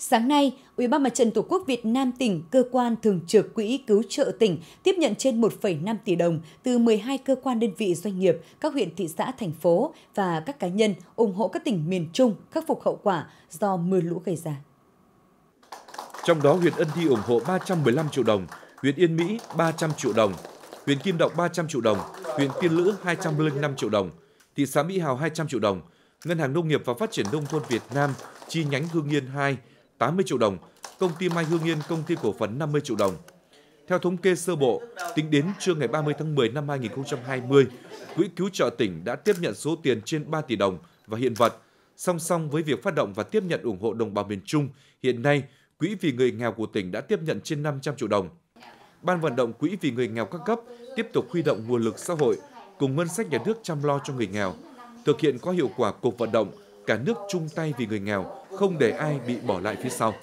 Sáng nay, Ủy ban Mặt trận Tổ quốc Việt Nam tỉnh, cơ quan thường trực Quỹ cứu trợ tỉnh tiếp nhận trên 1,5 tỷ đồng từ 12 cơ quan đơn vị doanh nghiệp, các huyện thị xã thành phố và các cá nhân ủng hộ các tỉnh miền Trung khắc phục hậu quả do mưa lũ gây ra. Trong đó huyện Ân Thi ủng hộ 315 triệu đồng, huyện Yên Mỹ 300 triệu đồng, huyện Kim Động 300 triệu đồng, huyện Tiên Lữ 205 triệu đồng, thị xã Mỹ Hào 200 triệu đồng, Ngân hàng Nông nghiệp và Phát triển Nông thôn Việt Nam chi nhánh Hương Yên 2 80 triệu đồng, công ty Mai Hương Yên công ty cổ phần 50 triệu đồng. Theo thống kê sơ bộ, tính đến trưa ngày 30 tháng 10 năm 2020, Quỹ cứu trợ tỉnh đã tiếp nhận số tiền trên 3 tỷ đồng và hiện vật. Song song với việc phát động và tiếp nhận ủng hộ đồng bào miền Trung, hiện nay Quỹ vì người nghèo của tỉnh đã tiếp nhận trên 500 triệu đồng. Ban vận động Quỹ vì người nghèo các cấp tiếp tục huy động nguồn lực xã hội cùng ngân sách nhà nước chăm lo cho người nghèo, thực hiện có hiệu quả cuộc vận động cả nước chung tay vì người nghèo, không để ai bị bỏ lại phía sau.